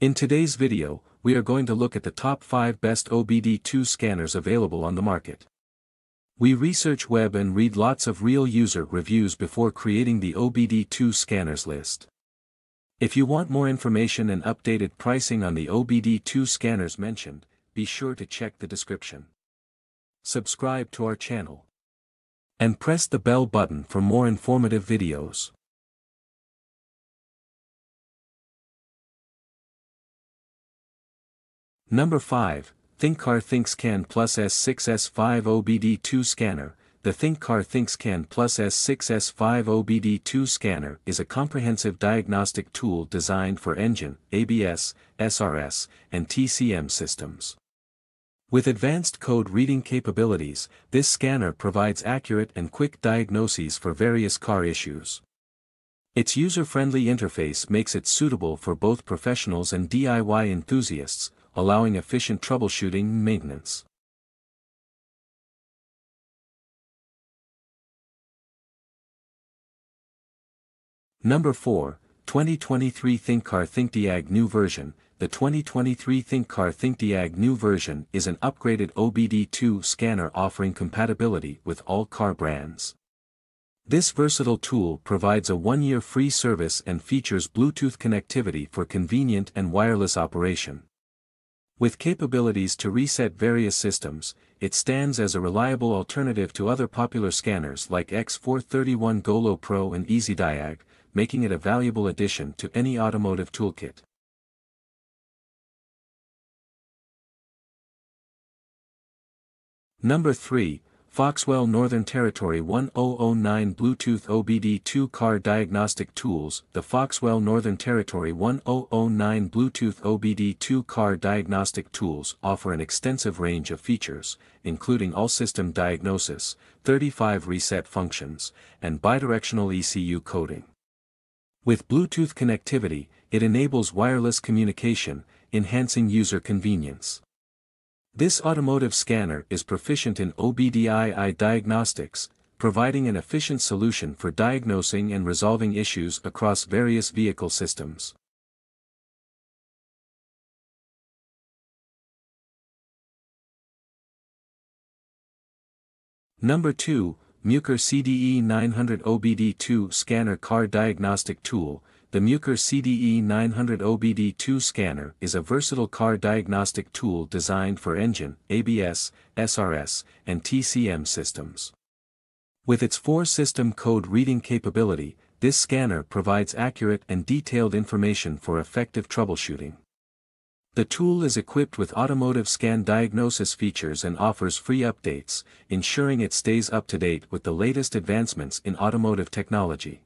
In today's video, we are going to look at the top 5 best OBD2 scanners available on the market. We research web and read lots of real user reviews before creating the OBD2 scanners list. If you want more information and updated pricing on the OBD2 scanners mentioned, be sure to check the description. Subscribe to our channel. And press the bell button for more informative videos. Number 5, ThinkCar ThinkScan Plus S6S5 OBD2 Scanner. The ThinkCar ThinkScan Plus S6S5 OBD2 scanner is a comprehensive diagnostic tool designed for engine, ABS, SRS, and TCM systems. With advanced code reading capabilities, this scanner provides accurate and quick diagnoses for various car issues. Its user-friendly interface makes it suitable for both professionals and DIY enthusiasts, allowing efficient troubleshooting and maintenance. Number 4, 2023 ThinkCar ThinkDiag New Version The 2023 ThinkCar ThinkDiag New Version is an upgraded OBD2 scanner offering compatibility with all car brands. This versatile tool provides a one-year free service and features Bluetooth connectivity for convenient and wireless operation. With capabilities to reset various systems, it stands as a reliable alternative to other popular scanners like X431 Golo Pro and EasyDiag, making it a valuable addition to any automotive toolkit. Number 3, Foxwell Northern Territory 1009 Bluetooth OBD2 Car Diagnostic Tools The Foxwell Northern Territory 1009 Bluetooth OBD2 Car Diagnostic Tools offer an extensive range of features, including all-system diagnosis, 35 reset functions, and bidirectional ECU coding. With Bluetooth connectivity, it enables wireless communication, enhancing user convenience. This automotive scanner is proficient in OBDII diagnostics, providing an efficient solution for diagnosing and resolving issues across various vehicle systems. Number 2, MUCAR CDE 900 OBD2 Scanner Car Diagnostic Tool, the MUCAR CDE 900 OBD2 scanner is a versatile car diagnostic tool designed for engine, ABS, SRS, and TCM systems. With its four-system code reading capability, this scanner provides accurate and detailed information for effective troubleshooting. The tool is equipped with automotive scan diagnosis features and offers free updates, ensuring it stays up to date with the latest advancements in automotive technology.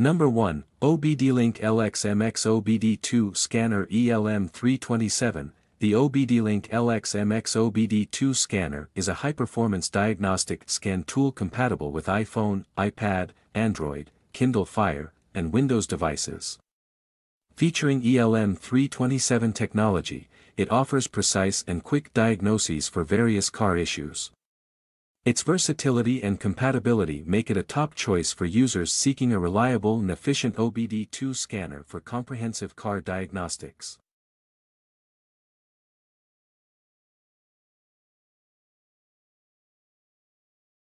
Number 1, OBD-Link LX-MX OBD2 Scanner ELM327 The OBD-Link LX-MX OBD2 scanner is a high-performance diagnostic scan tool compatible with iPhone, iPad, Android, Kindle Fire, and Windows devices. Featuring ELM327 technology, it offers precise and quick diagnoses for various car issues. Its versatility and compatibility make it a top choice for users seeking a reliable and efficient OBD2 scanner for comprehensive car diagnostics.